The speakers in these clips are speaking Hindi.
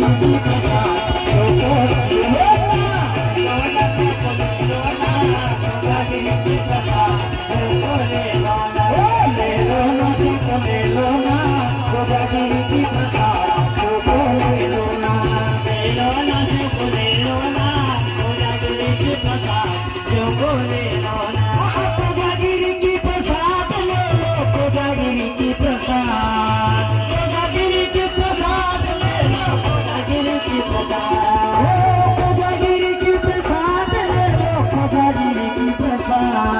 Gracias. को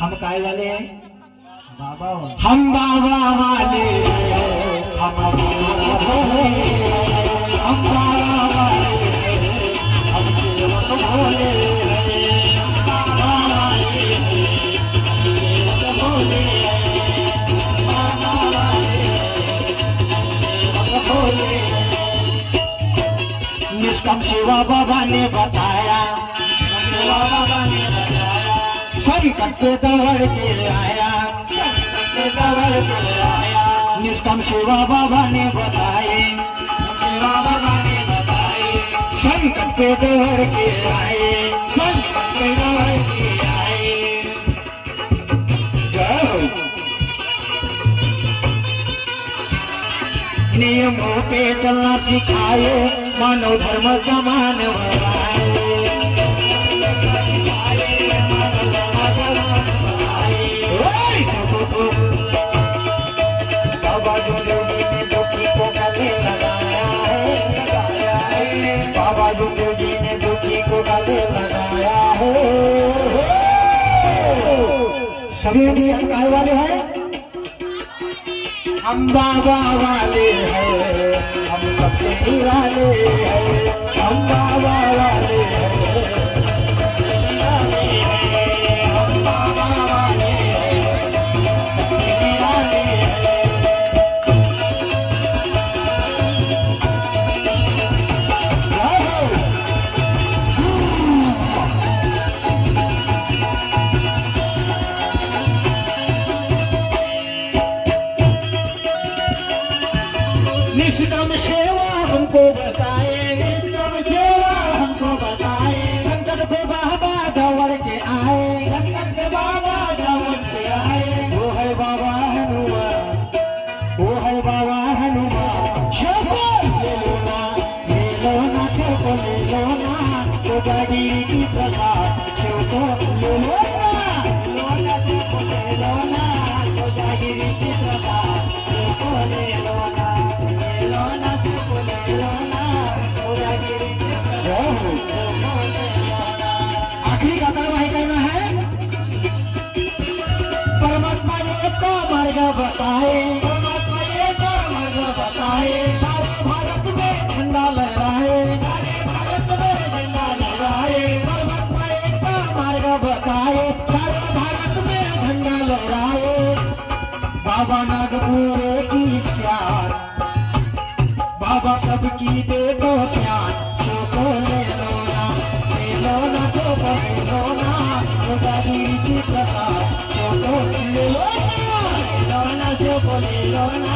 हम काय वाले हैं. बाबा हम बाबा वाले हम बाबा भोले बाबा ने बताया। बाबा ने बताया संकट के दौड़ के आया। दौड़ के आया निष्कम बाबा ने बताए। बाबा ने बताए संकट के दौड़ के आए के आए। नियमों पे चलना सिखाए। मानव धर्म समान बनाए बाबा ने दुखी को गले लगाया है। सभी नियम वाले हैं। हम बाबा वाले हैं हम सबके निराले हैं। हम बाबा वाले हैं। परमात्मा ने तो मार्ग बताए। परमात्मा ने तो मार्ग बताए। बाबा नागपुरे की श्यार बाबा सबकी दे दो श्यार छोको ले लो ना ले लो ना छोको ले लो ना छोटा गिरी प्रसाद छोको ले लो ना ले लो ना छोको ले लो ना।